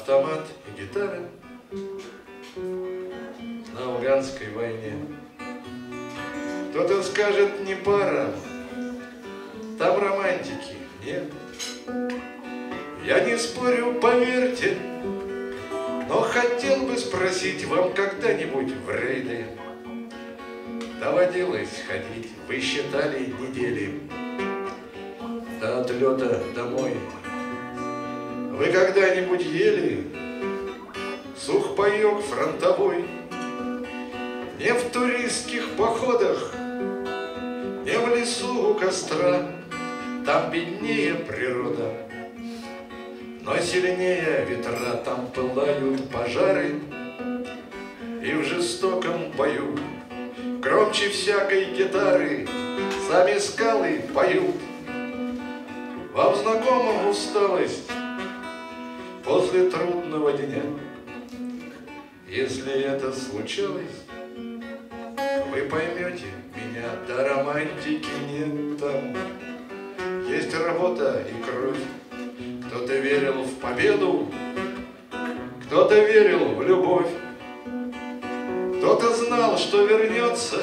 автомат и гитара на афганской войне. Кто-то скажет, не пара, там романтики нет. Я не спорю, поверьте, но хотел бы спросить вам когда-нибудь в рейды. Доводилось ходить, вы считали недели. До отлета домой. Вы когда-нибудь ели Сухпайок фронтовой Не в туристских походах Не в лесу у костра Там беднее природа но сильнее ветра там пылают пожары, И в жестоком бою Громче всякой гитары Сами скалы поют. Вам знакома усталость После трудного дня? Если это случалось, Вы поймете меня, до романтики нет там. Есть работа и кровь, кто-то верил в победу, кто-то верил в любовь, кто-то знал, что вернется,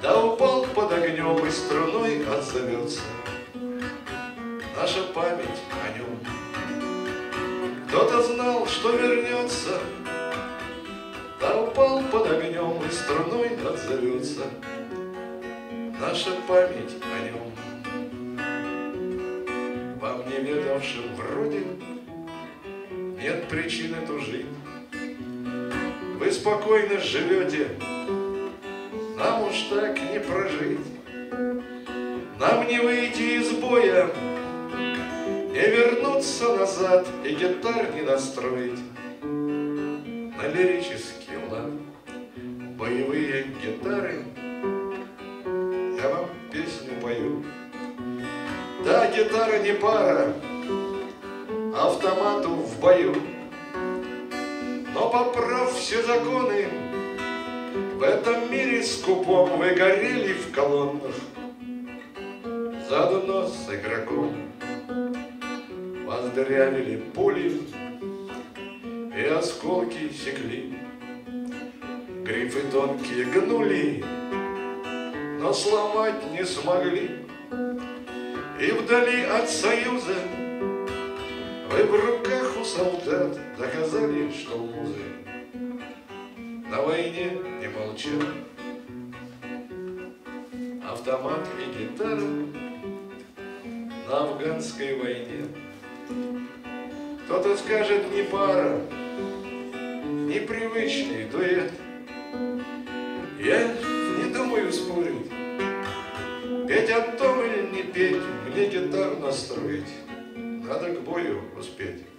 да упал под огнем и струной отзовется. Наша память о нем. Кто-то знал, что вернется, да упал под огнем и струной отзовется. Наша память о нем не ведавшим вроде Нет причины тужить. Вы спокойно живете, Нам уж так не прожить. Нам не выйти из боя, Не вернуться назад И гитар не настроить На лирический лад. Боевые гитары Я вам песню пою да, гитара не пара, автомату в бою. Но поправ все законы, в этом мире скупом вы горели в колоннах. Заодно с игроком вас пули и осколки секли. Грифы тонкие гнули, но сломать не смогли. И вдали от союза Вы в руках у солдат Доказали, что музы На войне не молчат. Автомат и гитара На афганской войне. Кто-то скажет не пара Непривычный дуэт Я не думаю спорить Петь о том или не петь, мне гитару настроить, надо к бою успеть.